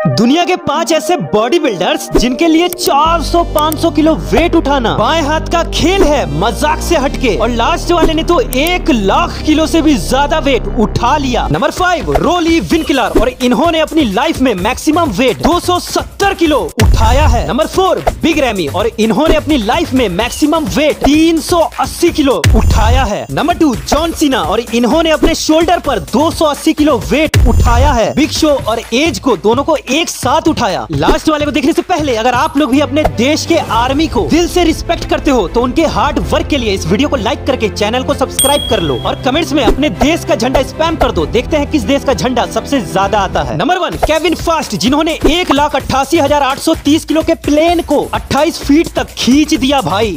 दुनिया के पाँच ऐसे बॉडी बिल्डर्स जिनके लिए 400-500 किलो वेट उठाना बाएँ हाथ का खेल है मज़ाक से हटके और लास्ट वाले ने तो एक लाख किलो से भी ज़्यादा वेट उठा लिया। नंबर फाइव रोली विनकिलर और इन्होंने अपनी लाइफ में मैक्सिमम वेट 270 किलो उठाया है। नंबर फोर बिग रैमी और इन्होंने अपनी लाइफ में मैक्सिमम वेट 380 किलो उठाया है। नंबर टू जॉन सीना और इन्होंने अपने शोल्डर पर 280 किलो वेट उठाया है। बिग शो और एज को दोनों को एक साथ उठाया। लास्ट वाले को देखने से पहले, अगर आप लोग भी अपने देश के आर्मी को दिल से रिस्पेक्ट करते हो तो उनके हार्ड वर्क के लिए इस वीडियो को लाइक करके चैनल को सब्सक्राइब कर लो और कमेंट्स में अपने देश का झंडा स्पैम कर दो। देखते हैं किस देश का झंडा सबसे ज़्यादा आता है। नंबर वन केविन फास्ट जिन्होंने एक लाख अट्ठासी हज़ार आठ सौ तीस किलो के प्लेन को अट्ठाईस फीट तक खींच दिया भाई।